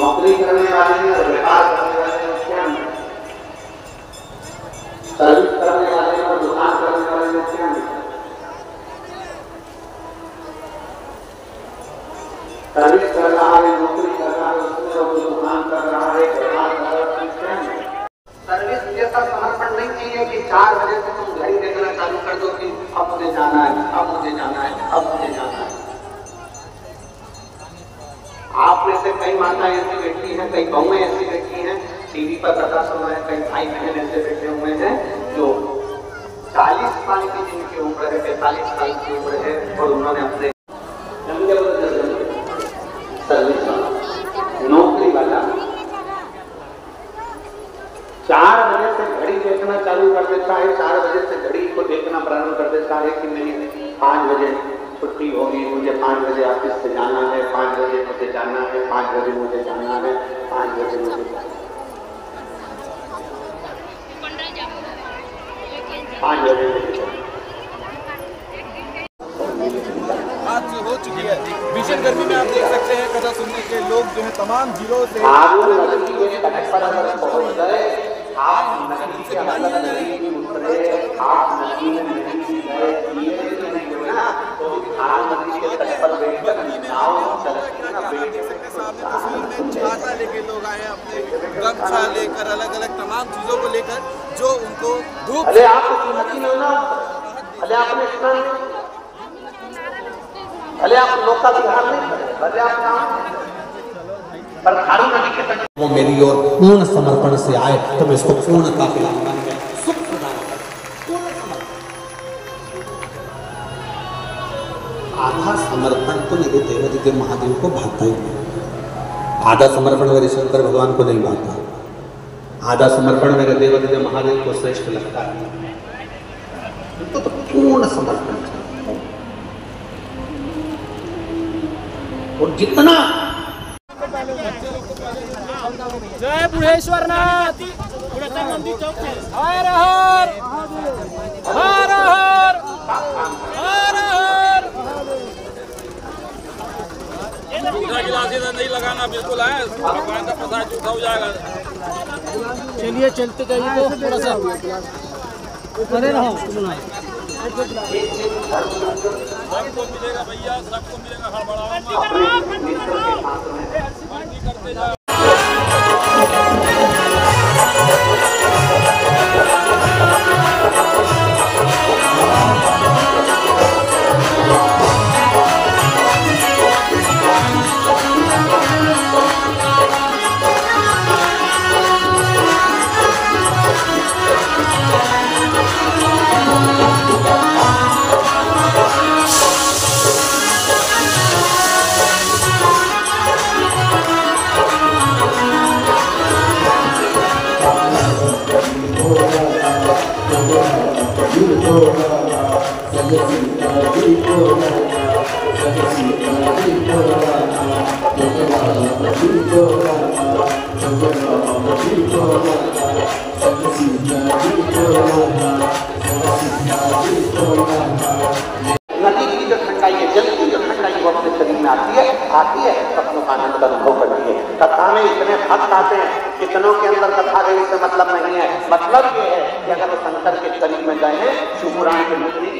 नौकरी करने वाले हैं और व्यापार करने वाले हैं, उसके अंदर। सर्विस करने वाले हैं और दुकान करने वाले हैं, उसके अंदर। सर्विस कर रहा है, नौकरी कर रहा है और जो दुकान कर रहा है, व्यापार माताएँ ऐसी बैठी हैं, कई बहुएँ ऐसी बैठी हैं, टीवी पर कथा सुन रहे हैं कई भाई बहन ऐसे बैठे हुए हैं, जो 40 साल की जिनकी उम्र है, पैंतालीस साल की उम्र है, और उन्होंने अपने नौकरी वाला चार बजे से घड़ी देखना चालू कर देता है, चार बजे से घड़ी को देखना प्रारंभ कर देता है कि मेरी पाँच बजे छुट्टी होगी मुझे पाँच बजे ऑफ़िस से जाना है पाँच बजे मुझे जाना है पाँच बजे मुझे जाना है पाँच बजे मुझे जाना है पाँच बजे है। आज हो चुकी है भीषण गर्मी में आप देख सकते हैं कथा सुनने के लोग जो है तमाम जिलों से आप पहुँच गए आप नदी के अंदर नहीं उतरे आप नदी में नहीं गए ये नहीं हुए ना तो आप नदी के तट पर बैठ कर नाव चलती ना बैठ देख सकते हैं सामने तस्वीर में छाता लेके लोग आए हैं अपने गमछा लेकर अलग अलग तमाम चीज़ों को लेकर जो उनको धूप अरे आप तो नदी ना। अरे आपने स्नान अरे आप नौका विहार नहीं अरे आप काम पर खारू नदी के तट वो मेरी ओर पूर्ण समर्पण से आए तो मैं इसको पूर्ण काफिला मान के सुख आधा समर्पण तो मेरे देवादिदेव महादेव को भाता ही नहीं। आधा समर्पण मेरे शंकर भगवान को नहीं भाता आधा समर्पण मेरे देवादिदेव महादेव को श्रेष्ठ लगता है। तो, तो पूर्ण समर्पण। और जितना जय बुढ़ेश्वरनाथ हर हर हर हर हर हर लगाना बिल्कुल है दुकान का पता झूठा हो जाएगा। चलिए चलते जाइए तो थोड़ा सा अरे रहो सबको मिलेगा भैया सबको मिलेगा हर बड़ा करते जाओ। नदी भक्त आते हैं। कितनों के अंदर कथा गई से मतलब नहीं है। मतलब ये है कि अगर वो शंकर के करीब में गए हैं शिवपुराण के मुक्ति